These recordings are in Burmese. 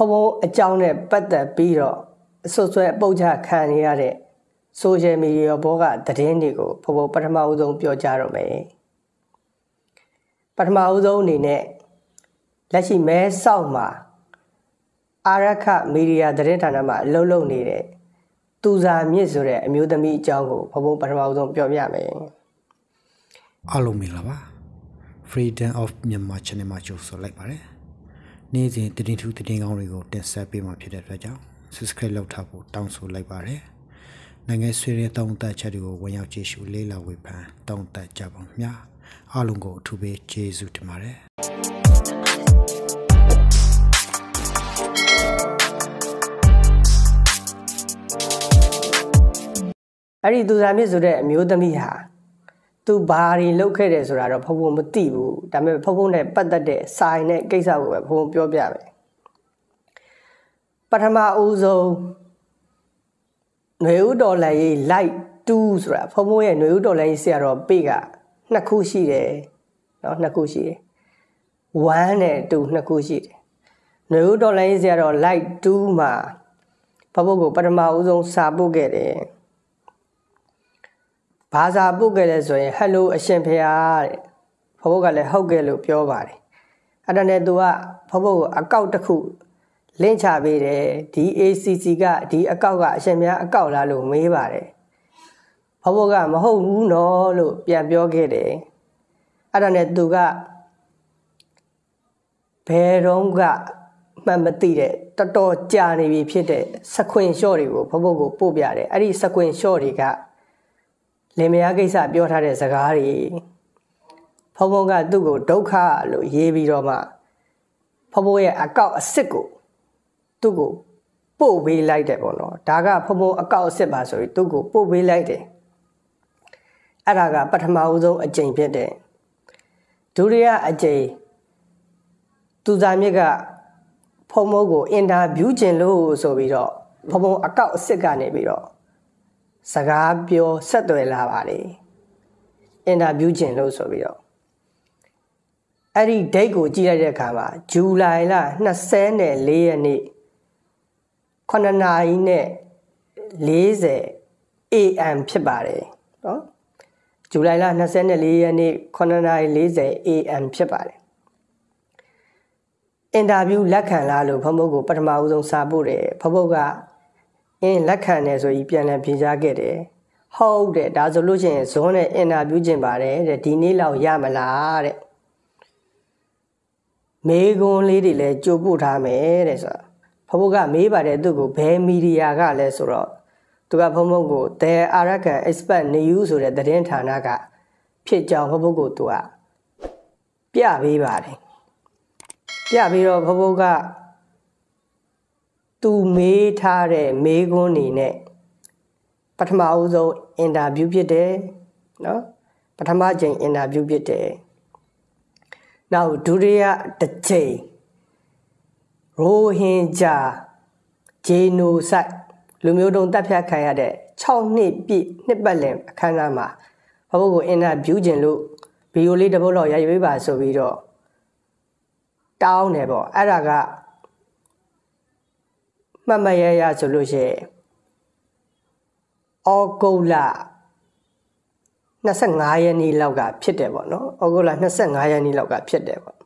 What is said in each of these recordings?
ုံဖုံအကြောင်းနဲ့ပတ်သက်ပြီးတော့အဆွဆွဲအပုတ်ချခံနေရတဲ့ social media ဘောကသတင်းတွေကိုဖုံဖုံပထမအဦးဆုံးပြောကြတော့မယ်ပထမအဦးဆုံးအနေနဲ့လက်ရှိမဲဆောက်မှာအာရခမီဒီယာသတင်းဌာနမှာအလုပ်လုပ်နေတဲ့သူစာမြင့်ဆိုတဲ့အမျိုးသမီးအကြောင်းကိုဖုံဖုံပထမအဦးဆုံးပြောပြမယ်အားလုံးမင်္ဂလာပါ Freedom of Myanmar Channel မှာကြိုဆိုလိုက်ပါတယ် နေ့စဉ်တည်င်းထူးတည်င်းကောင်းတွေကိုတင်ဆက်ပေးမှာဖြစ်တဲ့အတွက်ကြောင့် subscribe လုပ်ထားဖို့တောင်းဆိုလိုက်ပါတယ်နိုင်ငံဆွေရဲတောင်းတချက်တွေကိုဝင်ရောက်ကြည့်ရှုလေ့လာဝေဖန်တောင်းတကြပါမြာအားလုံးကိုအထူးပဲကျေးဇူးတင်ပါတယ် အဲ့ဒီသူစာမြင့်ဆိုတဲ့အမျိုးသမီးဟာ သူဘာတွေလုပ်ခဲ့တယ်ဆိုတာတော့ဖုံဖုံမသိဘူးဒါပေမဲ့ဖုံဖုံနဲ့ပတ်သက်တဲ့စာရင်တဲ့ကိစ္စကိုပဲဖုံဖုံပြောပြမယ်ပထမအဦးဆုံးຫນွေဥတော်လည်းရေး light 2ဆိုတာဖုံဖုံရဲ့ຫນွေဥတော်လည်းရေးဆရာတော်ပေကနှစ်ခုရှိတယ်เนาะနှစ်ခုရှိတယ်1နဲ့2နှစ်ခုရှိတယ်ຫນွေဥတော်လည်းရေးဆရာတော် light 2မှာဘဘုတ်ကိုပထမဦးဆုံးစာပို့ခဲ့တယ် ဘာသာပို့ခဲ့လဲဆိုရင်ဟယ်လိုအရှင်ဖေဟာတဲ့ဖဘုတ်ကလည်းဟုတ်ကဲ့လို့ပြောပါတယ်အဲ့ဒါနဲ့သူကဖဘုတ်ကိုအကောက်တစ်ခုလင့်ချပေးတယ်ဒီ ACC ကဒီအကောက်ကအရှင်များအကောက်လားလို့မေးပါတယ်ဖဘုတ်ကမဟုတ်ဘူးနော်လို့ပြန်ပြောခဲ့တယ်အဲ့ဒါနဲ့သူကဘယ်တော့ကမှတ်မသိတဲ့တော်တော်ကြာနေပြီဖြစ်တဲ့စခွင်လျှော့တွေကိုဖဘုတ်ကိုပို့ပြတယ်အဲ့ဒီစခွင်လျှော့တွေက လင်မယားကိစ္စပြောထားတဲ့စကားတွေဖဘုံကသူ့ကိုဒုက္ခလို့ရေးပြီးတော့မှဖဘုံရဲ့အကောက်အစ်စ်ကိုသူ့ကိုပို့ပေးလိုက်တယ်ပေါ့နော်ဒါကဖဘုံအကောက်အစ်စ်ပါဆိုပြီးသူ့ကိုပို့ပေးလိုက်တယ်အဲ့ဒါကပထမဦးဆုံးအကြိမ်ဖြစ်တယ်ဒုတိယအကြိမ်သူစာမြစ်ကဖုံမိုးကိုအင်တာဗျူးကျင်လို့ဆိုပြီးတော့ဖုံအကောက်အစ်စ်ကနေပြီးတော့ စကားပြောဆက်သွယ်လာပါလေအင်တာဗျူးခြင်းလို့ဆိုပြီးတော့အဲ့ဒီ date ကိုကြည့်လိုက်တဲ့အခါမှာဇူလိုင်လ24ရက်နေ့9နာရီနဲ့40 AM ဖြစ်ပါတယ်နော်ဇူလိုင်လ24ရက်နေ့9နာရီ40 AM ဖြစ်ပါတယ်အင်တာဗျူးလက်ခံလာလို့ဖမုတ်ကိုပထမဦးဆုံးစာပို့တယ်ဖမုတ်က အင်းလက်ခံတယ်ဆိုပြီးပြန်လည်ဖြေကြားခဲ့တယ်ဟုတ်တယ်ဒါဆိုလို့ရှိရင်ဇွန်းနဲ့အင်တာဗျူးကျင်ပါတယ်တဲ့ဒီနေ့လောက်ရမလားတဲ့မေကွန်းလေးတွေလည်းကြိုးပို့ထားမယ်တဲ့ဆိုဖဖုတ်ကမေးပါတယ်သူ့ကိုဘယ်မီဒီယာကလဲဆိုတော့သူကဖုံဖုံကို The Arakan Expert News ဆိုတဲ့သတင်းဌာနကဖြစ်ကြောင်းဖဖုတ်ကိုသူကပြပေးပါတယ်ပြပြီးတော့ဖဖုတ်က သူမေးထားတဲ့မေးခွန်းနေနဲ့ပထမအဦးဆုံးအင်တာဗျူးဖြစ်တယ်နော်ပထမချိန်အင်တာဗျူးဖြစ်တယ်နောက်ဒုတိယတစ်ချိန်ရိုဟင်ဂျာဂျေနိုဆိုက်လူမျိုးတုံးတပ်ဖြတ်ခံရတဲ့6နှစ်ပြည့်နှစ်ပတ်လည်အခမ်းအနားမှာဘဘကိုအင်တာဗျူးခြင်းလို့ဗီဒီယိုလေးတစ်ပုဒ်တော့ရိုက်ပေးပါဆိုပြီးတော့တောင်းတယ်ပေါ့အဲ့ဒါက မှတ်မရရဆိုလို့ရှိရင်ဩဂုတ်လ25ရက်နေ့လောက်ကဖြစ်တယ်ပေါ့နော်ဩဂုတ်လ25ရက်နေ့လောက်ကဖြစ်တယ်ပေါ့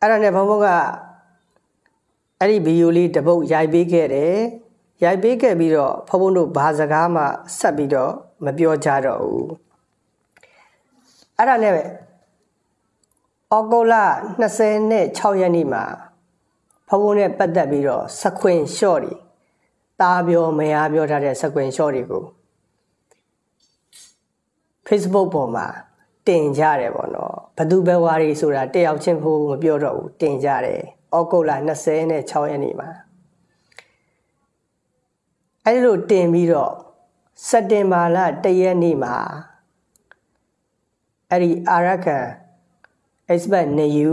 အဲ့ဒါနဲ့ဘုံဘုံကအဲ့ဒီဗီဒီယိုလေးတပုတ်ရိုက်ပေးခဲ့တယ်ရိုက်ပေးခဲ့ပြီးတော့ဘုံဘုံတို့ဘာစကားမှဆက်ပြီးတော့မပြောကြတော့ဘူးအဲ့ဒါနဲ့ပဲဩဂုတ်လ26ရက်နေ့မှာ ဖုံဖုံနဲ့ပတ်သက်ပြီးတော့စခွင်လျှော့တွေတားပြောမရပြောထားတဲ့စခွင်လျှော့တွေကို Facebook ပေါ်မှာတင်ကြတယ်ပေါ့နော်ဘသူပဲဝါရီဆိုတာတယောက်ချင်းဖို့မပြောတော့ဘူးတင်ကြတယ်ဩဂုတ်လ26ရက်နေ့မှာအဲဒီလိုတင်ပြီးတော့စက်တင်ဘာလ1ရက်နေ့မှာအဲ့ဒီအာရကန် expert နေယူ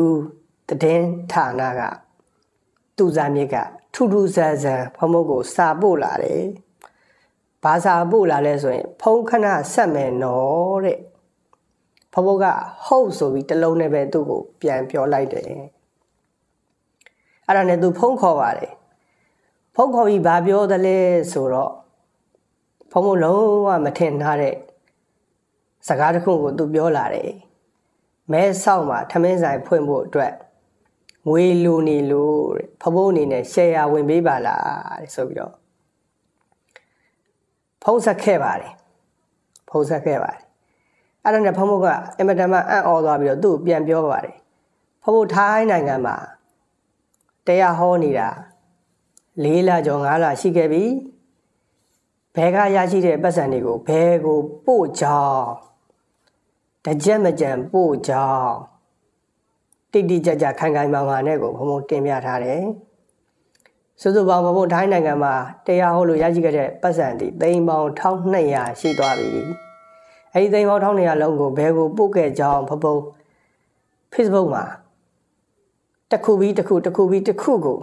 တည်င်းဌာနက သူစားမြစ်ကထူးထူးဆန်းဆန်းဖုံးမုတ်ကိုစာပို့လာတယ်။ဘာစာပို့လာလဲဆိုရင် ဖုံးခဏဆက်မယ်နော်တဲ့။ဖုံးမုတ်ကဟုတ်ဆိုပြီးတလုံးနဲ့ပဲသူ့ကိုပြန်ပြောလိုက်တယ်အဲ့ဒါနဲ့သူဖုန်းခေါ်ပါတယ်ဖုန်းခေါ်ပြီးဘာပြောသလဲဆိုတော့ဖုန်းမလုံးဝမထင်ထားတဲ့စကားတစ်ခုကိုသူပြောလာတယ်မဲဆောက်မှာထမင်းဆိုင်ဖွင့်ဖို့အတွက် ငွေလိုနေလို့တဲ့ဖဖိုးအနေနဲ့ရှယ်ယာဝင်ပေးပါလားတဲ့ဆိုပြီးတော့ဖုံးဆက်ခဲ့ပါတယ်ဖုံးဆက်ခဲ့ပါတယ်အဲ့ဒါနဲ့ဖဖိုးကအင်မတန်မှအံ့ဩသွားပြီးတော့သူ့ကိုပြန်ပြောပါတယ်ဖဖိုးထိုင်းနိုင်ငံမှာတရားဟောနေတာ၄လကျော်၅လရှိခဲ့ပြီဘဲကရရှိတဲ့ပတ်စံတွေကိုဘဲကိုပို့ကြောင်းတကြက်မကြံပို့ကြောင်း တိတိကျကျခိုင်ခိုင်မာမာနဲ့ကိုဘုံဘုံတင်ပြထားတယ်စုစုပေါင်းဘုံဘုံထိုင်းနိုင်ငံမှာတရားဟောလို့ရရှိခဲ့တဲ့ပတ်စံတီသိန်းပေါင်း1200ရှိသွားပြီအဲဒီသိန်းပေါင်း1200လုံးကိုဘဲကိုပို့ခဲ့ကြောင်းဘုံဘုံ Facebook မှာတစ်ခုပြီးတစ်ခုတစ်ခုပြီးတစ်ခုကို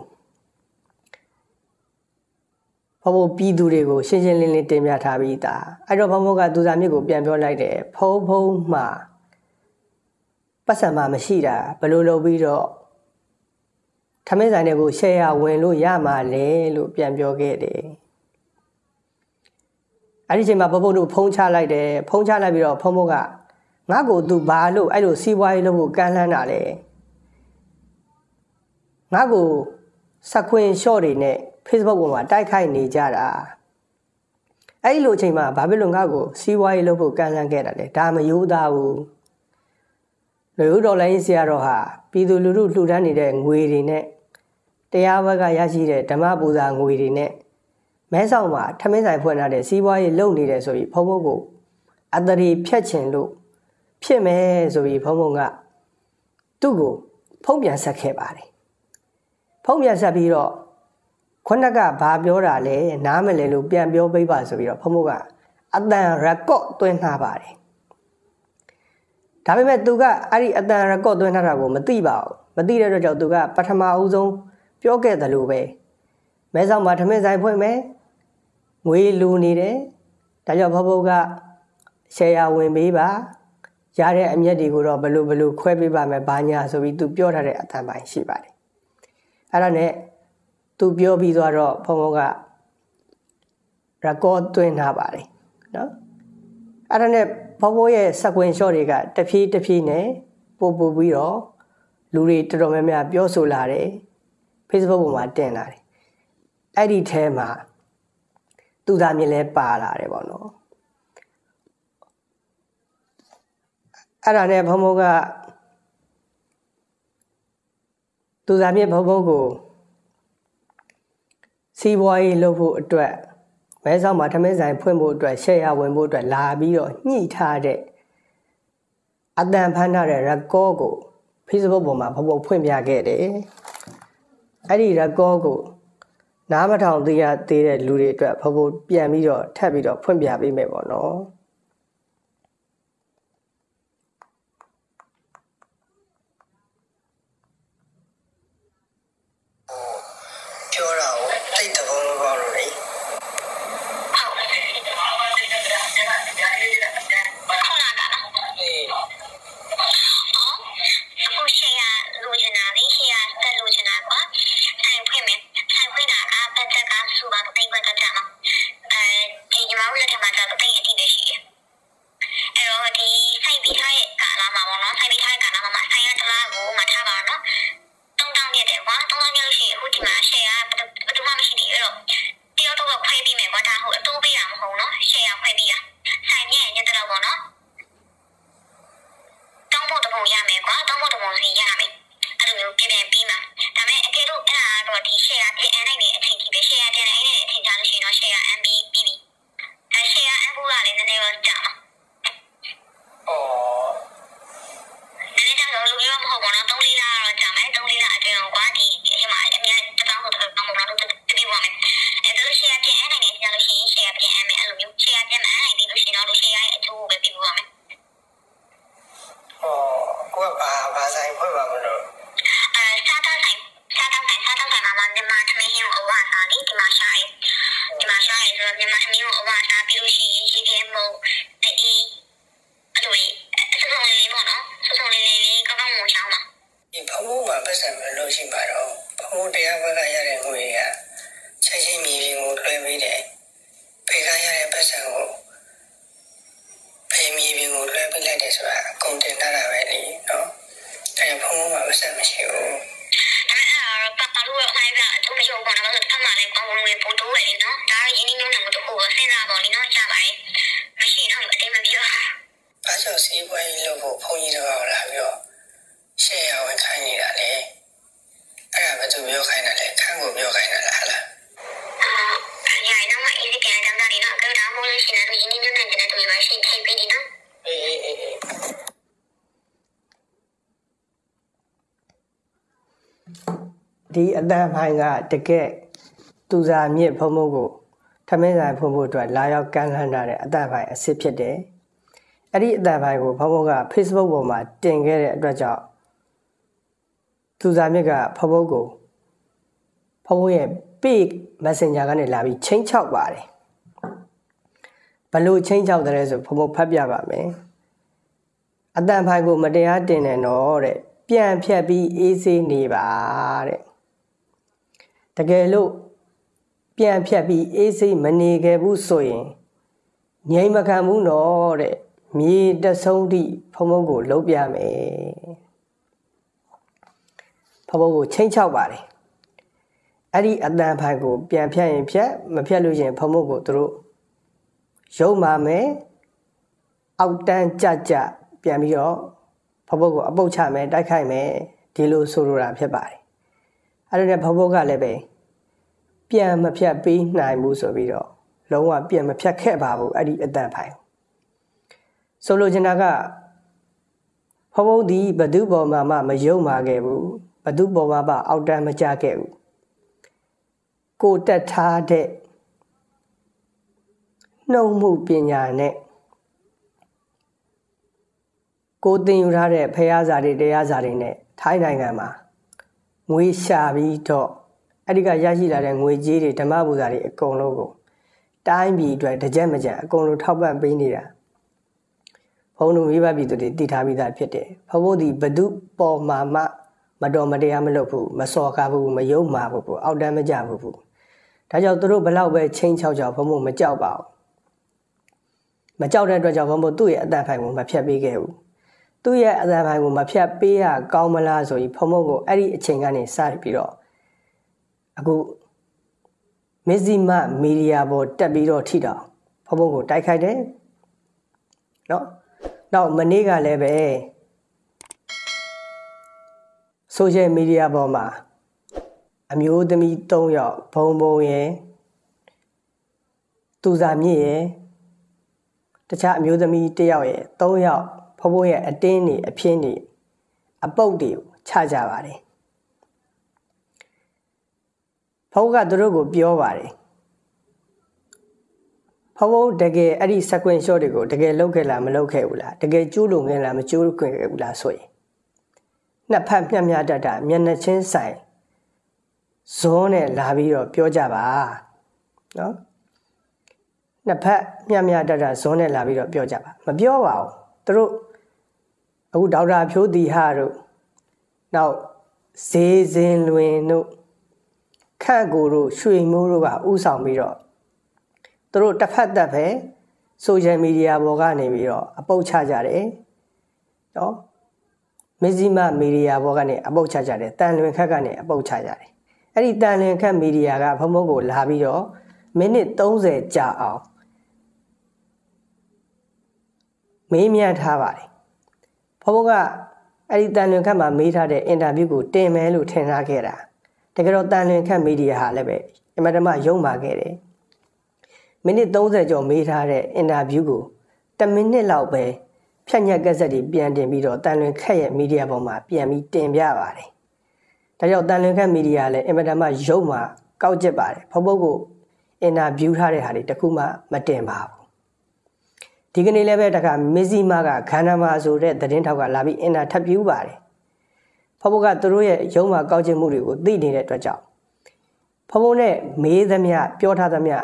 ဘဘပြည်သူတွေကိုရှင်းရှင်းလင်းလင်းတင်ပြထားပြီးသားအဲ့တော့ဘဘကသူစားမြစ်ကိုပြန်ပြောလိုက်တယ်ဖုံးဖုံးမှာ ပတ်စံမှာမရှိတာဘယ်လိုလုပ်ပြီးတော့ထမင်းဆိုင်တွေကိုရှယ်ယာဝင်လို့ရမှာလဲလို့ပြန်ပြောခဲ့တယ်အဲ့ဒီချိန်မှာဘဘတို့ဖုံးချလိုက်တယ်ဖုံးချလိုက်ပြီးတော့ဖုံးဖုံးကငါ့ကိုသူဘာလို့အဲ့လိုစီးပွားရေးလုပ်ဖို့ကမ်းလှမ်းတာလဲငါ့ကိုစခွင်ရှော့တွေနဲ့ Facebook ပေါ်မှာတိုက်ခိုက်နေကြတာအဲ့ဒီလိုအချိန်မှာဘာဖြစ်လို့ငါ့ကိုစီးပွားရေးလုပ်ဖို့ကန့်လန့်ခဲ့တာလဲဒါမရိုးသားဘူး လူဦးတော်လိုင်းဆရာတော်ဟာပြည်သူလူထုလှူဒန်းနေတဲ့ငွေတွေနဲ့တရားဘက်ကရရှိတဲ့ဓမ္မပူဇာငွေတွေနဲ့မဲဆောက်မှာထမင်းဆိုင်ဖွင့်ထားတဲ့စီးပွားရေးလုပ်နေတယ်ဆိုပြီးဖုံဖုံကိုအတရီဖြတ်ချင်လို့ဖြစ်မယ်ဆိုပြီးဖုံဖုံကသူ့ကိုဖုံးပြန်ဆက်ခဲ့ပါတယ်ဖုံးပြန်ဆက်ပြီးတော့ခုနကဘာပြောတာလဲနားမလဲလို့ပြန်ပြောပေးပါဆိုပြီးတော့ဖမိုးကအတန်ရကော့သွင်းထားပါတယ် ဒါပေမဲ့သူကအဲ့ဒီအတန်ရကော့သွင်းထားတာကိုမသိပါဘူးမသိတဲ့အတွက်ကြောင့်သူကပထမအဦးဆုံးပြောခဲ့တယ်လို့ပဲမဲဆောင်မှာထမင်းဆိုင်ဖွင့်မယ်ငွေလူနေတယ်ဒါကြောင့်ဖဖိုးကရှယ်ယာဝင်ပေးပါရတဲ့အမျက်တွေကိုတော့ဘလို့ဘလို့ခွဲပေးပါမယ်ဘာညာဆိုပြီးသူပြောထားတဲ့အတန်ပိုင်းရှိပါတယ်အဲ့ဒါနဲ့သူပြောပြီးသွားတော့ဘုံဘုံက record သွင်းထားပါတယ်နော်အဲ့ဒါနဲ့ ဘုံဘုံရဲ့စကွင်ရှော့တွေကတဖြည်းတဖြည်းနဲ့ပို့ပို့ပြီးတော့လူတွေတော်တော်များများပြောဆိုလာတယ် Facebook ပေါ်မှာတင်လာတယ်အဲ့ဒီထဲမှာသူသားမြင်လဲပါလာတယ်ပေါ့နော်အဲ့ဒါနဲ့ဘုံဘုံကသူသားမြင်ဘုံဘုံကိုစီးပွားရေးလုပ်ဖို့အတွက် မဲဆောက်မှာထမင်းဆိုင်ဖွင့်ဖို့အတွက်ရှယ်ယာဝင်ဖို့အတွက်လာပြီးတော့ညှိထားတဲ့အတန်ဖမ်းထားတဲ့ record ကို Facebook ပေါ်မှာဖပုတ်ဖွင့်ပြခဲ့တယ်။အဲ့ဒီ record ကိုနားမထောင်သေးရသေးတဲ့လူတွေအတွက်ဖပုတ်ပြန်ပြီးတော့ထပ်ပြီးတော့ဖွင့်ပြပေးမယ်ပေါ့နော်။ မြန်မာသမီးကိုအဝါစားပြီးလို့ရှိ အဲ့ဒါဘယ်သူပြောခိုင်းတာလဲခန့်ကိုပြောခိုင်းတာလားဟလားအာညာနော်မအေးကန်ကန်တာဒီနော်ကတော့ဒါမှမဟုတ်ရှင်လည်းရင်းနှီးမြှုပ်နှံတဲ့တူပါရှိထိုင်ပြီးဒီနော်အေးအေးအေးအေးဒီအတန်ပိုင်းကတကယ်သူစာမြင့်ဖုံဖုံကိုထမင်းဆိုင်ဖုံဖုံအတွက်လာရောက်ကမ်းလှမ်းထားတဲ့အတန်ပိုင်းအစ်စ်ဖြစ်တယ်။အဲ့ဒီအတန်ပိုင်းကိုဖုံဖုံက Facebook ပေါ်မှာတင်ခဲ့တဲ့အတွက်ကြောင့်သူစာမြင့်ကဖုံဖုံကို ဖုံဖုံရဲ့ page messenger ကနေလာပြီးချင်းချောက်ပါတယ်။ဘလို့ချင်းချောက်တယ်လဲဆိုဖုံဖုံဖတ်ပြပါမယ်။အတန်ပိုင်းကို မတရားတင်တယ်နော်တဲ့ပြန်ဖြတ်ပြီးအေးဆေးနေပါတဲ့တကယ်လို့ပြန်ဖြတ်ပြီးအေးဆေးမနေခဲ့ဘူးဆိုရင်ငြိမ်မခံဘူးနော်တဲ့မြေတဆုံးတိဖုံဖုံကိုလုံးပြမယ်ဖုံဖုံကိုချင်းချောက်ပါတယ် အဲ့ဒီအတန်ဖိုင်ကို ပြန်ဖြတ်ရင်ဖြတ်မဖြတ်လို့ရင်ဖုံဖုံကိုသူတို့ရုံမာမယ်အောက်တန်းကြကြပြန်ပြီးတော့ဖဘုတ်ကိုအပုတ်ချမယ်တိုက်ခိုက်မယ်ဒီလိုဆိုလိုတာဖြစ်ပါတယ်အဲ့ဒါနဲ့ဖဘုတ်ကလည်းပဲပြန်မဖြတ်ပေးနိုင်ဘူးဆိုပြီးတော့လုံးဝပြန်မဖြတ်ခဲ့ပါဘူးအဲ့ဒီအတန်ဖိုင်ဆိုလိုချင်တာကဖဘုတ်ဒီဘသူပေါ်မှာမှမယုံမာခဲ့ဘူးဘသူပေါ်မှာမှအောက်တန်းမကြခဲ့ဘူး ကိုတက်ထားတဲ့နှုံမှုပညာနဲ့ကိုတင်ယူထားတဲ့ဖះစာတွေတရားစာတွေနဲ့ထိုင်းနိုင်ငံမှာငွေရှာပြီးတော့အဲ့ဒီကရရှိလာတဲ့ငွေကြေးတွေဓမ္မပူဇာတွေအကုန်လုံးကိုတိုင်းပြည်အတွက်တကြက်မကြက်အကုန်လုံးထောက်ပံ့ပေးနေတာဘုံတို့မိဘပြည်သူတွေတည်ထားပြီးသားဖြစ်တယ်ဘုံဘုံဒီဘဒုပေါ်မှာမှမတော်မတရားမလုပ်ဘူးမစော်ကားဘူးမယုံမာဘူးအောက်တန်းမကြဘူး ဒါကြောင့်သူတို့ဘလောက်ပဲချင်းချောက်ချောက်ဘုံဘုံမကြောက်ပါဘူးမကြောက်တဲ့အတွက်ကြောင့်ဘုံဘုံသူ့ရဲ့အတန်ဖိုင်ကိုမဖြတ်ပေးခဲ့ဘူးသူ့ရဲ့အသံပိုင်းကိုမဖြတ်ပေးရကောင်းမလားဆိုပြီးဖုံဖုံကိုအဲ့ဒီအချိန်ကနေစပြီးတော့အခုမဇ္ဈိမမီဒီယာပေါ်တက်ပြီးတော့ထိတော့ဖုံဖုံကိုတိုက်ခိုက်တယ်နော်နောက်မနေ့ကလည်းပဲဆိုရှယ်မီဒီယာပေါ်မှာ အမျိုးသမီး၃ယောက်ဘုံဘုံရယ်သူစာမြင့်ရယ်တခြားအမျိုးသမီး၁ယောက်ရယ်၃ယောက်ဖဖိုးရဲ့အတင်းတွေအပြင်းတွေအပုတ်တွေကိုချကြပါတယ်ဖဖိုးကသူတို့ကိုပြောပါတယ်ဖဖိုးတကယ်အဲ့ဒီ sequence shot တွေကိုတကယ်လုပ်ခဲ့လားမလုပ်ခဲ့ဘူးလားတကယ်ကျိုးလုံခဲ့လားမကျိုးလုံခဲ့ဘူးလားဆိုရင်နှစ်ဖက်မျှမျှတတမျက်နှာချင်းဆိုင် ဇောနဲ့လာပြီးတော့ပြောကြပါနော်နှစ်ဖက်မျှမျှတတဇောနဲ့လာပြီးတော့ပြောကြပါမပြောပါဘူးသူတို့အခုဒေါက်တာဖြိုးတီဟာတို့နောက်ဇေဇင်လွင်တို့ခန့်ကိုတို့ရွှေမိုးတို့ကဥဆောင်ပြီးတော့သူတို့တစ်ဖက်သက်ပဲဆိုရှယ်မီဒီယာပေါ်ကနေပြီးတော့အပုတ်ချကြတယ်နော်မဇ္ဈိမမီဒီယာပေါ်ကနေအပုတ်ချကြတယ်တန်လွင်ခက်ကနေအပုတ်ချကြတယ် အဲ့ဒီတန်လွင်ခက်မီဒီယာကဘုံဘုံကိုလာပြီးတော့မိနစ်30ကြာအောင်မေးမြန်းထားပါတယ်ဘဘကအဲ့ဒီတန်လွင်ခတ်မှာမေးထားတဲ့အင်တာဗျူးကိုတင်မယ်လို့ထင်ထားခဲ့တာတကယ်တော့တန်လွင်ခတ်မီဒီယာဟာလည်းပဲအမတမရုံမာခဲ့တယ်မိနစ်30ကျော်မေးထားတဲ့အင်တာဗျူးကို10မိနစ်လောက်ပဲဖြတ်ညက်ကက်ဆက်တွေပြန်တင်ပြီးတော့တန်လွင်ခတ်ရဲ့မီဒီယာပေါ်မှာပြန်ပြီးတင်ပြပါတယ် ဒါကြောင့်တန်လွင်ခတ်မီဒီယာလည်းအမတမရုံမာကောက်ကျစ်ပါတယ်ဖဘကိုအင်တာဗျူးထားတဲ့ဟာတွေတခုမှမတင်ပါဘူးဒီကနေ့လည်းပဲတခါမစ္စည်းမကခန္ဓာမာဆိုတဲ့သတင်းထောက်ကလာပြီးအင်တာထပ်ပြူပါတယ်ဖဘကသူတို့ရဲ့ရုံးမှာကောက်ကျင်မှုတွေကိုသိနေတဲ့အတွက်ကြောင့်ဖဘနဲ့မေးသမျှပြောထားသမျှ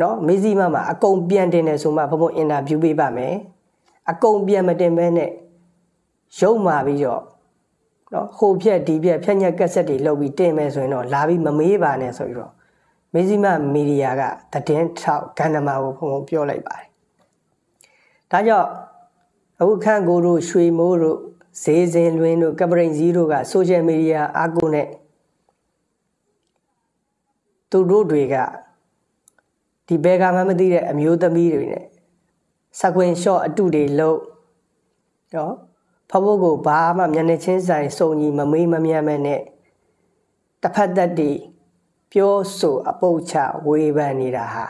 နော်မစ္စည်းမမှာအကုန်ပြန်တင်တယ်ဆိုမှဖဘအင်တာဗျူးပေးပါမယ်အကုန်ပြန်မတင်ဘဲနဲ့ရုံးမှာပြီးတော့ နော်ဟိုဖြက်ဒီဖြက်ဖြက်ညက်ကက်ဆက်တွေလုပ်ပြီးတင်မယ်ဆိုရင်တော့လာပြီးမမေးပါနဲ့ဆိုပြီးတော့မေဇီမမီဒီယာကသတင်းထောက်ဂန္ဓမာကိုဖုံဖုံပြောလိုက်ပါတယ်ဒါကြောင့်အခုခန့်ကိုတို့ရွှေမိုးတို့ဈေးစင်လွင်တို့ကပရိန်စည်းတို့ကဆိုရှယ်မီဒီယာအားကိုနဲ့သူတို့တွေကဒီဘဲကမှမသိတဲ့အမျိုးသမီးတွေနဲ့စကွင်ရှော့အတုတွေလုံးနော် ဖဖို့ကိုဘာမှမျက်နှာချင်းဆိုင်စုံကြီးမမေးမမြတ်မဲ့နဲ့တစ်ဖက်သက်တည်းပြောဆိုအပုတ်ချဝေဖန်နေတာဟာ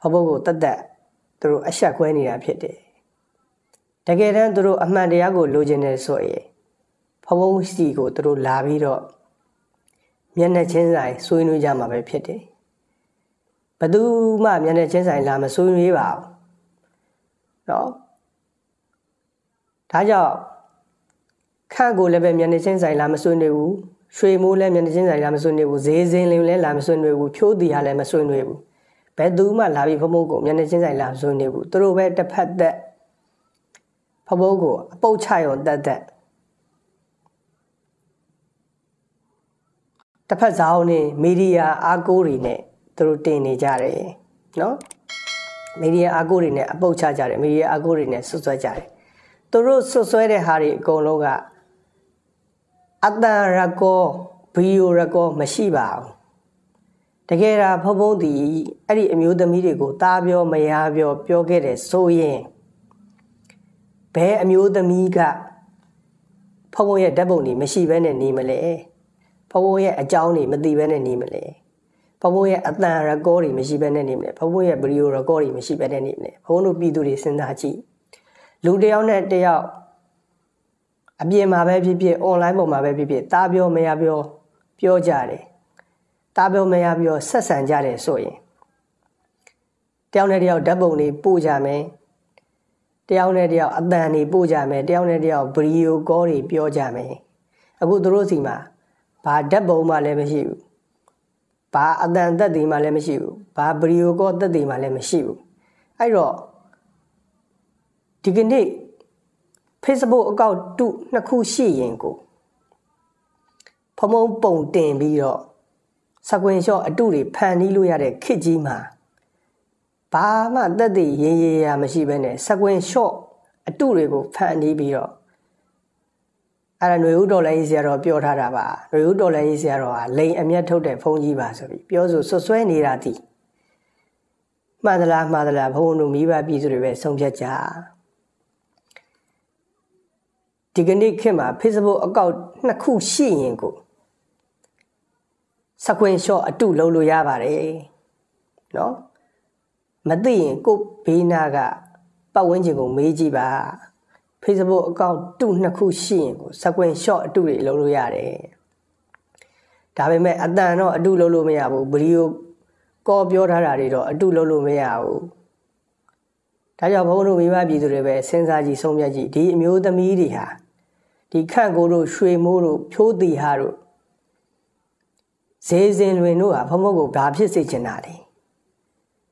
ဖဖို့ကိုတတ်တတ်သူတို့အဆက်ခွဲနေတာဖြစ်တယ်တကယ်တမ်းသူတို့အမှန်တရားကိုလိုချင်တယ်ဆိုရင်ဖဖုံးစီကိုသူတို့လာပြီးတော့မျက်နှာချင်းဆိုင်ဆွေးနွေးကြမှာပဲဖြစ်တယ်ဘသူမှမျက်နှာချင်းဆိုင်လာမဆွေးနွေးပါဘူးเนาะ ဒါကြောင့်ခန့်ကိုလည်းပဲမျက်နှာချင်းဆိုင်လာမဆွေးနွေးဘူးရွှေမိုးလည်းမျက်နှာချင်းဆိုင်လာမဆွေးနွေးဘူးဈေးစင်းလင်းလည်းလာမဆွေးနွေးဘူးဖြိုးတီဟာလည်းမဆွေးနွေးဘူးဘယ်သူမှလာပြီးဖဖုံးကိုမျက်နှာချင်းဆိုင်လာမဆွေးနွေးဘူးသူတို့ပဲတစ်ဖက်သက်ဖဘိုးကိုအပုတ်ချရုံတက်တက်တစ်ဖက်ဇာအောင်နေမီဒီယာအားကိုးတွေနဲ့သူတို့တင်နေကြတယ်နော်မီဒီယာအားကိုးတွေနဲ့အပုတ်ချကြတယ်မီဒီယာအားကိုးတွေနဲ့ဆွဆွဲကြတယ် သူတို့ဆွဆွဲတဲ့ဟာတွေအကုန်လုံးကအတန်ရကောဗီဒီယိုရကောမရှိပါဘူးတကယ်တာဖုံဖုံဒီအဲ့ဒီအမျိုးသမီးတွေကိုတားပြောမရပြောပြောခဲ့တယ်ဆိုရင်ဘဲအမျိုးသမီးကဖုံဖုံရဲ့ဓာတ်ပုံတွေမရှိဘဲနဲ့နေမလဲဖုံဖုံရဲ့အကြောင်းတွေမသိဘဲနဲ့နေမလဲဖုံဖုံရဲ့အတန်ရကောတွေမရှိဘဲနဲ့နေမလဲဖုံဖုံရဲ့ဗီဒီယိုရကောတွေမရှိဘဲနဲ့နေမလဲဖုံဖုံတို့ပြည်သူတွေစဉ်းစားကြည့် လူတယောက်နဲ့တယောက်အပြင်မှာပဲဖြစ်ဖြစ် online ပုံမှာပဲဖြစ်ဖြစ်တားပြောမရပြောပြောကြတယ်တားပြောမရပြောဆက်ဆံကြတယ်ဆိုရင်တယောက်နဲ့တယောက်ဓာတ်ပုံတွေပို့ကြမယ်တယောက်နဲ့တယောက်အတန်တွေပို့ကြမယ်တယောက်နဲ့တယောက်ဗီဒီယိုကောတွေပြောကြမယ်အခုသူတို့စီမှာဘာဓာတ်ပုံမှလည်းမရှိဘူးဘာအတန်သက်တွေမှလည်းမရှိဘူးဘာဗီဒီယိုကောသက်တွေမှလည်းမရှိဘူးအဲ့တော့ ဒီကနေ့ Facebook အကောင့်တုနှစ်ခုရှိရင်ကိုဖမုံပုံတင်ပြီးတော့စကွင်ရှော့အတုတွေဖန်နီးလို့ရတဲ့ခစ်ကြီးမှာဘာမှတက်တည်ရင်းရရမရှိဘဲနဲ့စကွင်ရှော့အတုတွေကိုဖန်နီးပြီးတော့အဲ့ဒါຫນွေဦးတော်လိုင်းကြီးဆရာတော်ပြောထားတာပါຫນွေဦးတော်လိုင်းကြီးဆရာတော်ဟာလိန်အမျက်ထုတ်တဲ့ဖုန်းကြီးပါဆိုပြီးပြောဆိုဆွဆွဲနေတာတည်မှန်သလားမှန်သလားဘုန်းတို့မိဘပြည်သူတွေပဲဆုံးဖြတ်ကြ ဒီကနေ့ခေတ်မှာ Facebook အကောင့်နှစ်ခုရှိရင်ကိုစကွင်ရှော့အတုလုံးလို့ရပါတယ်နော်မသိရင်ကိုဘေးနာကပတ်ဝန်းကျင်ကိုမေးကြည့်ပါ Facebook အကောင့်တုနှစ်ခုရှိရင်ကိုစကွင်ရှော့အတုတွေလုံးလို့ရတယ်ဒါပေမဲ့အတန်တော့အတုလုံးလို့မရဘူးဗီဒီယိုကောပြောထားတာတွေတော့အတုလုံးလို့မရဘူး ဒါကြောင့်ဘုန်းတို့မိဘပြည်သူတွေပဲစဉ်းစားကြည့်ဆုံးဖြတ်ကြည့်ဒီအမျိုးသမီးတွေဟာဒီခန့်ကိုတို့ရွှေမိုးတို့ဖြိုးတီဟာတို့ဈေးစင်လွင်တို့ဟာဘုံဘုံကိုဘာဖြစ်စေချင်တာလဲ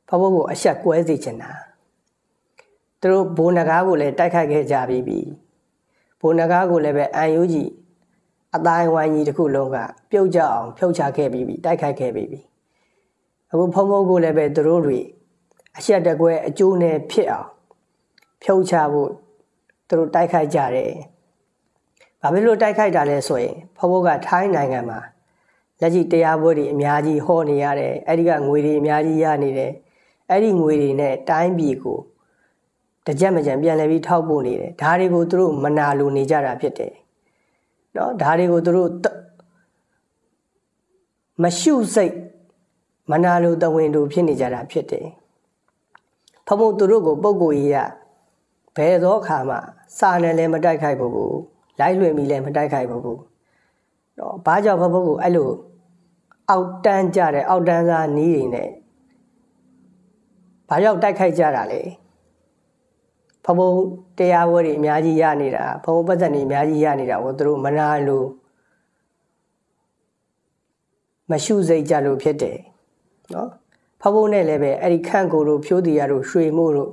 ဘုံဘုံကိုအဆက်ကွဲစေချင်တာသူတို့ဘိုးနဂါးကိုလည်းတိုက်ခိုက်ခဲ့ကြပြီးပြီဘိုးနဂါးကိုလည်းပဲအန်ယူကြီးအတိုင်းဝိုင်းကြီးတစ်ခုလုံးကပြုတ်ကြအောင်ဖြုတ်ချခဲ့ပြီးပြီတိုက်ခိုက်ခဲ့ပြီးပြီအခုဖုံဖုံကိုလည်းပဲသူတို့တွေ အရှက်တကွဲအကျိုးနဲ့ဖြစ်အောင်ဖြုတ်ချဖို့သူတို့တိုက်ခိုက်ကြတယ်။ဘာဖြစ်လို့တိုက်ခိုက်တာလဲဆိုရင်ဖဖို့ကထိုင်းနိုင်ငံမှာလက်ရှိတရားပွဲတွေအများကြီးဟောနေရတယ်။အဲဒီကငွေတွေအများကြီးရနေတယ်။အဲဒီငွေတွေနဲ့တိုင်းပြည်ကိုတကြက်မကြံပြန်လဲပြီးထောက်ပို့နေတယ်။ဒါတွေကိုသူတို့မနာလိုနေကြတာဖြစ်တယ်။နော်ဒါတွေကိုသူတို့မရှုစိတ်မနာလိုတဝင်တို့ဖြစ်နေကြတာဖြစ်တယ်။ ဖမုံသူတို့ကိုပုံကိုကြီးကဘယ်သောအခါမှစာနဲ့လည်းမတိုက်ခိုက်ဘူးလိုက်လွင်ပြီးလည်းမတိုက်ခိုက်ဘူးတော့ဘာကြောင့်ဘဘကိုအဲ့လိုအောက်တန်းကြတဲ့အောက်တန်းသားနီးတွေနဲ့ဘာကြောင့်တိုက်ခိုက်ကြတာလဲဖဘုံတရားဝဲတွေအများကြီးရနေတာဖဘုံပတ်သက်နေအများကြီးရနေတာကိုသူတို့မနာလို့မရှုစိတ်ကြလို့ဖြစ်တယ်နော် ဖဘုံနဲ့လည်းပဲအဲ့ဒီခန့်ကိုတို့ဖြိုးတီရတို့ရွှေမို့တို့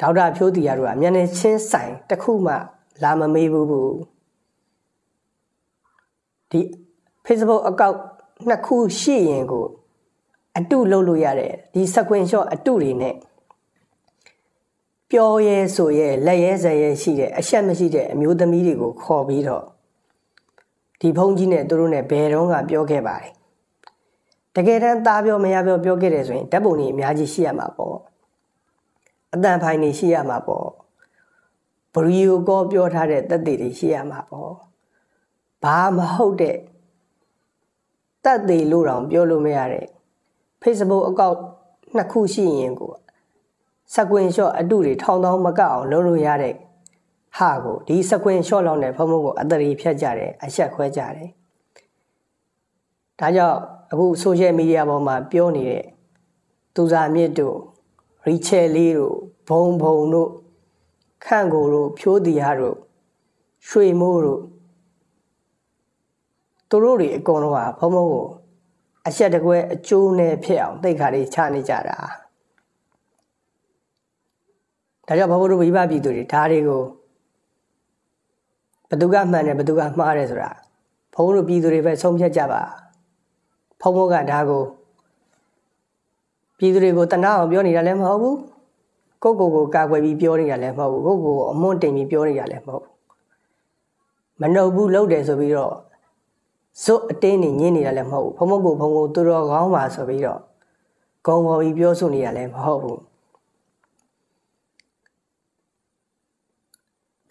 ဒေါက်တာဖြိုးတီရတို့ကမျက်နှာချင်းဆိုင်တစ်ခုမှလာမမေးဘူးဘူးဒီ Facebook account နှစ်ခုရှိရင်ကို အတုလုပ်လို့ရတယ်ဒီ screenshot အတုတွေနဲ့ပြောရဲဆိုရဲလက်ရဲဇက်ရဲရှိတဲ့အရှက်မရှိတဲ့အမျိုးသမီးတွေကိုခေါ်ပြီးတော့ဒီဖုန်းကြီးနဲ့သူတို့နဲ့ဘယ်တော့ကပြောခဲ့ပါတယ် တကယ်တမ်းသားပြောမရပြောပြောခဲ့တယ်ဆိုရင်ဓာတ်ပုံတွေအများကြီးရှိရမှာပေါ့အတန်ဖိုင်တွေရှိရမှာပေါ့ဗီဒီယိုကောပြောထားတဲ့တက်တွေတွေရှိရမှာပေါ့ဘာမဟုတ်တဲ့တက်တွေလို့တောင်ပြောလို့မရတဲ့ Facebook account နှစ်ခုရှိရင်ကိုစကွင်ရှော့အတုတွေထောင်ထောင်မကအောင်လုပ်လို့ရတဲ့ဟာကိုဒီစကွင်ရှော့လောက်နဲ့ဖုံဖုံကိုအတရီဖြတ်ကြတယ်အဆက်ခွဲကြတယ်ဒါကြောင့် အခု social media ပေါ်မှာပြောနေတဲ့သူစာမြစ်တို့ရီချယ်လေးတို့ဘုံဘုံတို့ခန့်ကိုတို့ဖြိုးတီဟာတို့ရွှေမိုးတို့သူတို့တွေအကုန်လုံးကဘုံဘုံကိုအဆက်တကွဲအကျိုးနဲ့ဖြစ်အောင်တိတ်ခါလေးချနေကြတာဒါကြောင့်ဘဘတို့မိဘပြည်သူတွေဒါတွေကိုဘသူကမှန်တယ်ဘသူကမှားတယ်ဆိုတာဘုံတို့ပြည်သူတွေပဲဆုံးဖြတ်ကြပါ ဖုံဖုံကဒါကိုပြည်သူတွေကိုတနာအောင်ပြောနေတာလည်းမဟုတ်ဘူးကိုကိုကိုကာကွယ်ပြီးပြောနေတာလည်းမဟုတ်ဘူးကိုကိုကိုအမွန့်တင်ပြီးပြောနေတာလည်းမဟုတ်ဘူးမနှုတ်ဘူးလှုပ်တယ်ဆိုပြီးတော့ဇွတ်အတင်းနေညင်းနေတာလည်းမဟုတ်ဘူးဖုံဖုံကိုဖုံကိုသူတော်ကောင်းပါဆိုပြီးတော့ဂုံပေါ်ပြီးပြောဆိုနေတာလည်းမဟုတ်ဘူး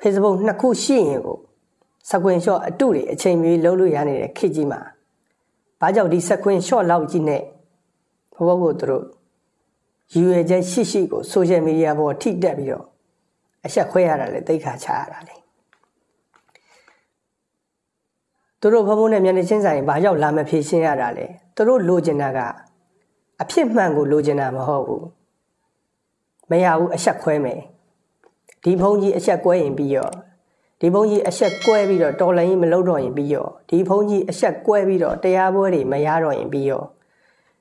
Facebook နှစ်ခုရှိရင်ကိုစကွင်ရှော့အတုတွေအချိန်မီလုံးလို့ရနေတဲ့ခေတ်ကြီးမှာ ဘာကြောင့်ဒီစကွင်ရှော့လောက်ကြီးနဲ့ဘဘကိုသူတို့ရည်ရွယ်ချက်ရှိရှိကိုဆိုရှယ်မီဒီယာပေါ်ထိတက်ပြီးတော့အဆက်ခွဲရတာလေတိတ်ခါချရတာလေသူတို့ဘဘနဲ့မျက်နှာချင်းဆိုင်ဘာကြောင့်လာမဖြေရှင်းရတာလဲသူတို့လိုချင်တာကအဖြစ်မှန်ကိုလိုချင်တာမဟုတ်ဘူးမရဘူးအဆက်ခွဲမယ်ဒီဘုံကြီးအဆက်ကွဲရင်ပြီးရော ဒီဘုံကြီးအဆက်ကွဲပြီးတော့တော်လိုင်းကြီးမလုပ်တော့ရင်ပြီးရောဒီဘုံကြီးအဆက်ကွဲပြီးတော့တရားပွဲတွေမရတော့ရင်ပြီးရော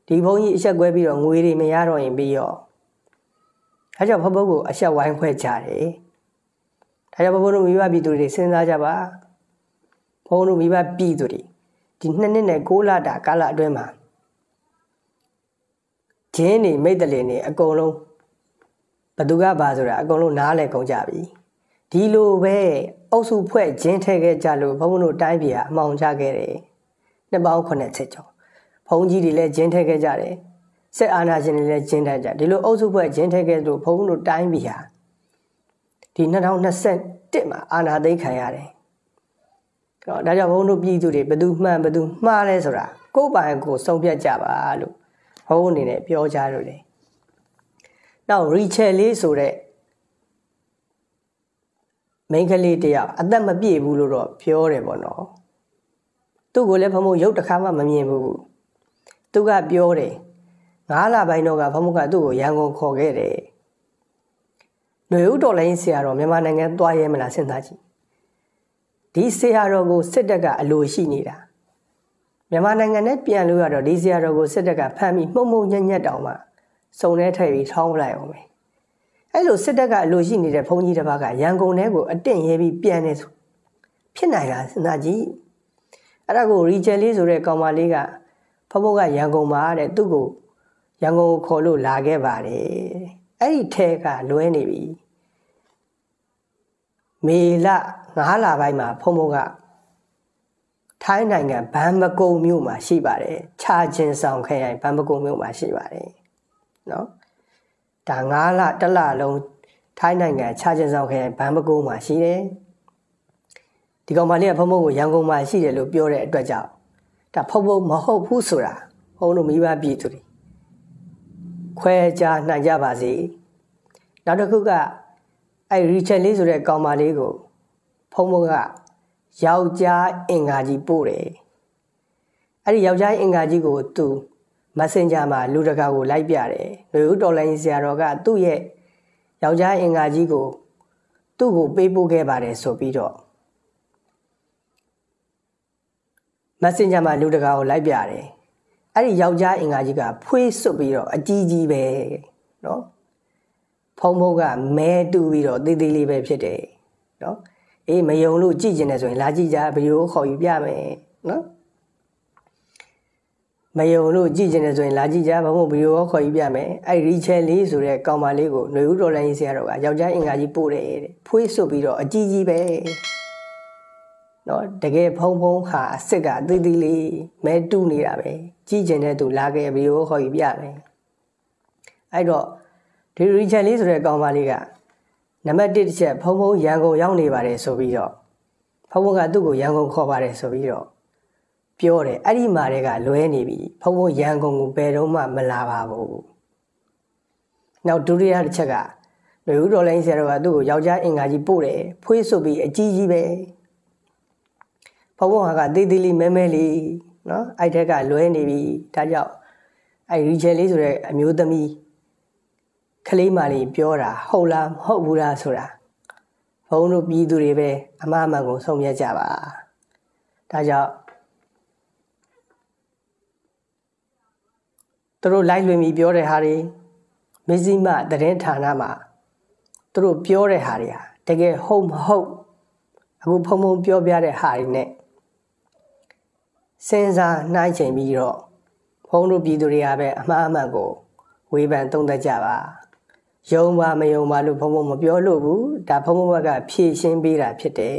ဒီဘုံကြီးအဆက်ကွဲပြီးတော့ငွေတွေမရတော့ရင်ပြီးရောဒါကြောင့်ဘဘကိုအဆက်ဝိုင်းခွဲကြတယ်ဒါကြောင့်ဘဘတို့မိဘပြည်သူတွေစဉ်းစားကြပါဘုံတို့မိဘပြည်သူတွေဒီနှစ်နှစ်နဲ့6လတာကာလအတွင်းမှာဂျင်းနေမိတ်တလင်နေအကုန်လုံးဘသူကပါဆိုတာအကုန်လုံးနားလည်ကုန်ကြပြီဒီလိုပဲ အုပ်စုဖွဲ့ဂျင်းထဲခဲ့ကြလို့ဘုန်းဘုံတို့တိုင်းပြည်ကအမှောင်ချခဲ့တယ်နှစ်ပေါင်း80ကျော်ဘုန်းကြီးတွေလည်းဂျင်းထဲခဲ့ကြတယ်စစ်အာဏာရှင်တွေလည်းဂျင်းထဲကြဒီလိုအုပ်စုဖွဲ့ဂျင်းထဲခဲ့လို့ဘုန်းဘုံတို့တိုင်းပြည်ဟာဒီ2021မှာအာဏာသိမ်းခံရတယ်တော့ဒါကြောင့်ဘုန်းတို့ပြည်သူတွေဘသူမှန်ဘသူမှားလဲဆိုတာကိုယ့်ပိုင်ကိုစုံဖြတ်ကြပါလို့ဘုန်းအနေနဲ့ပြောကြလို့တယ်နောက် Rachel လေးဆိုတဲ့ မိန်းကလေးတယောက်အသက်မပြည့်ဘူးလို့တော့ပြောတယ်ပေါ့နော်သူ့ကိုလည်းဖမိုးရုပ်တစ်ခါမှမမြင်ဘူးသူကပြောတယ်ငါးလပိုင်းတော့ကဖမိုးကသူ့ကိုရန်ကုန်ခေါ်ခဲ့တယ်ຫນွေဥတော်လိုင်းဆရာတော်မြန်မာနိုင်ငံသွားရဲမလားစဉ်းစားကြည့်ဒီဆရာတော်ကိုစစ်တပ်ကအလိုရှိနေတာမြန်မာနိုင်ငံနဲ့ပြန်လို့ရတော့ဒီဆရာတော်ကိုစစ်တပ်ကဖမ်းပြီးမှုံမှုံညံ့ညက်တောင်မှစုံထဲထည့်ပြီးထောင်းလိုက်အောင်ပဲ အဲ့လိုစစ်တပ်ကအလိုရှိနေတဲ့ဘုန်းကြီးတစ်ပါးကရန်ကုန်ထဲကိုအတင့်ရဲပြီးပြန်နေဆိုဖြစ်နိုင်တာစဉ်းစားကြည့်အဲ့ဒါကိုရီချယ်လေးဆိုတဲ့ကောင်မလေးကဖဖကရန်ကုန်မှာတဲ့သူ့ကိုရန်ကုန်ကိုခေါ်လို့လာခဲ့ပါတယ်အဲ့ဒီထဲကလွဲနေပြီမေလ9လပိုင်းမှာဖုံဖုံကထိုင်းနိုင်ငံဘန်မကုံမြို့မှာရှိပါတယ်ခြာချင်းဆောင်ခရိုင်ဘန်မကုံမြို့မှာရှိပါတယ်နော် ဒါ9လတစ်လလုံးထိုင်းနိုင်ငံခြာချင်းဆောင်ခဲ့ဘန်ပကိုးမှာရှိတယ်ဒီကောင်မလေးကဖုံဖုံကိုရန်ကုန်မှာရှိတယ်လို့ပြောတဲ့အတွက်ကြောင့်ဒါဖုံဖုံမဟုတ်ဘူးဆိုတာဘုံတို့မိဘပြည်သူတွေခွဲခြားနိုင်ကြပါစေနောက်တစ်ခုကအဲရီချယ်လေးဆိုတဲ့ကောင်မလေးကိုဖုံဖုံကယောက်ျားအင်္ဂါကြီးပို့တယ်အဲ့ဒီယောက်ျားအင်္ဂါကြီးကိုသူ Messenger မှာလူတကာကိုလိုက်ပြတယ်။လူဦးတော်လိုင်းဆရာတော်ကသူ့ရဲ့ယောက်ျားအင်္ဂါကြီးကိုသူ့ကိုပေးပို့ခဲ့ပါတယ်ဆိုပြီးတော့ Messenger မှာလူတကာကိုလိုက်ပြတယ်။အဲ့ဒီယောက်ျားအင်္ဂါကြီးကဖွေးစွတ်ပြီးတော့အကြီးကြီးပဲနော်။ဖုံဖုံကမဲတူပြီးတော့သေးသေးလေးပဲဖြစ်တယ်နော်။အေးမယုံလို့ကြည့်ကျင်တယ်ဆိုရင်လာကြည့်ကြဗီဒီယိုခေါ်ယူပြမယ်နော် မယုံလို့ကြည့်ကျင်တယ်ဆိုရင်လာကြည့်ကြဘုံဘုံဗီဒီယိုကောခေါ်ကြည့်ပြမယ်အဲ့ရီချယ်လေးဆိုတဲ့ကောင်မလေးကိုຫນွေဦးတော်လိုင်းကြီးဆရာတော်ကယောက်ျားအင်္ဂါကြီးပို့တယ်တဲ့ဖွေးဆွပြီးတော့အကြီးကြီးပဲနော်တကယ်ဖုံဖုံဟာအစ်စ်ကအသေးသေးလေးမဲတူးနေတာပဲကြည့်ကျင်တဲ့သူလာခဲ့ဗီဒီယိုခေါ်ကြည့်ပြမယ်အဲ့တော့ဒီရီချယ်လေးဆိုတဲ့ကောင်မလေးကနံပါတ်1တစ်ချက်ဖုံဖုံရန်ကုန်ရောက်နေပါတယ်ဆိုပြီးတော့ဖုံဖုံကသူ့ကိုရန်ကုန်ခေါ်ပါတယ်ဆိုပြီးတော့ ပြောတယ်အဲ့ဒီမှာတည်းကလွဲနေပြီဖုံဖုံရန်ကုန်ကိုဘယ်တော့မှမလာပါဘူးနောက်ဒုတိယတစ်ချက်ကလူဦးတော်လိုင်းဆရာတော်ကသူ့ကိုယောက်ျားအင်္ဂါကြီးပို့တယ်ဖွေးဆိုပြီးအကြီးကြီးပဲဖုံဖုံဟာကတေးသေးလေးမဲမဲလေးနော်အဲ့ထက်ကလွဲနေပြီဒါကြောင့်အဲ့ရီချယ်လေးဆိုတဲ့အမျိုးသမီးကလေးမလေးပြောတာဟုတ်လားမဟုတ်ဘူးလားဆိုတာဘုန်းတို့ပြည်သူတွေပဲအမှားအမှန်ကိုဆုံးဖြတ်ကြပါဒါကြောင့် သူတို့လိုက်လွင်ပြီးပြောတဲ့ဟာတွေမဇ္ဈိမသတင်းဌာနမှာသူတို့ပြောတဲ့ဟာတွေဟာတကယ်ဟုတ်မဟုတ်အခုဖုံဖုံပြောပြတဲ့ဟာတွေနဲ့စဉ်းစားနှိုင်းချိန်ပြီးတော့ဘုန်းတို့ပြည်သူတွေကပဲအမှားအမှန်ကိုဝေဖန်သုံးသပ်ကြပါယုံပါမယုံပါလို့ဘုံဘုံမပြောလို့ဘူးဒါဘုံဘုံဘက်ကဖြည့်ရှင်းပေးတာဖြစ်တယ်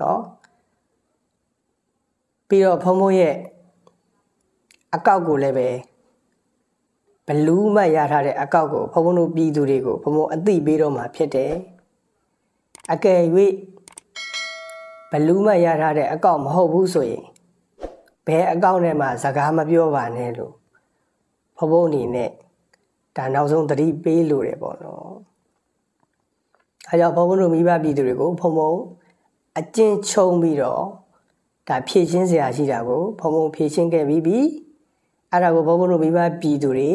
နော်ပြီးတော့ဘုံဘုံရဲ့ အကောက်ကိုလည်းပဲဘလူးမှတ်ရထားတဲ့အကောက်ကိုဘုံဘုံတို့ပြည်သူတွေကိုဘုံဘုံအသိပေးတော့မှာဖြစ်တယ်အကယ်၍ဘလူးမှတ်ရထားတဲ့အကောက်မဟုတ်ဘူးဆိုရင်ဘယ်အကောက်နဲ့မှစကားမပြောပါနဲ့လို့ဘုံဘုံအနေနဲ့ဒါနောက်ဆုံးသတိပေးလို့တယ်ပေါ့နော်အဲကြောင့်ဘုံဘုံတို့မိဘပြည်သူတွေကိုဘုံဘုံအကျဉ်းချုံပြီးတော့ဒါဖြည့်ရှင်းစရာရှိတာကိုဘုံဘုံဖြည့်ရှင်းခဲ့ပြီးပြီ အဲ့ဒါကိုဘုံဘုံတို့မိဘပြည်သူတွေ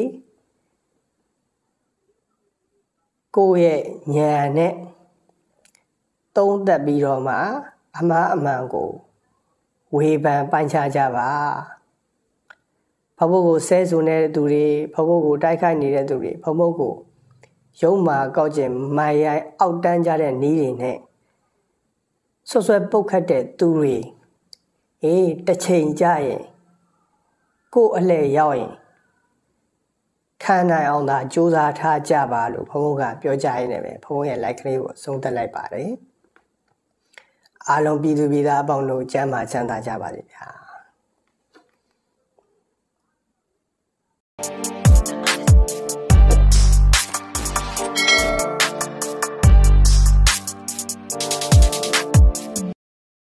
ကိုယ့်ရဲ့ဉာဏ်နဲ့သုံးသက်ပြီးတော့မှအမှားအမှန်ကိုဝေဖန်ပိုင်းခြားကြပါဖဘုတ်ကိုဆဲဆိုနေတဲ့သူတွေဖဘုတ်ကိုတိုက်ခိုက်နေတဲ့သူတွေဖဘုတ်ကိုရုံမာကောက်ကျင်မိုင်ရိုင်အောက်တန်းကြတဲ့နီးတွေနဲ့ဆွဆွဲပုတ်ခတ်တဲ့သူတွေအေးတစ်ချိန်ကြရင် ကိုယ်အလှည့်ရောက်ရင်ခံနိုင်အောင်သာကြိုးစားထားကြပါလို့ဘုန်းဘုန်းကပြောကြရင်းနဲ့ပဲဘုန်းဘုန်းရဲ့ like လေးကိုဆုံးသက်လိုက်ပါတယ်အားလုံးပြည်သူပြည်သားအပေါင်းတို့ကျမ်းမာချမ်းသာကြပါစေဗျာ thank you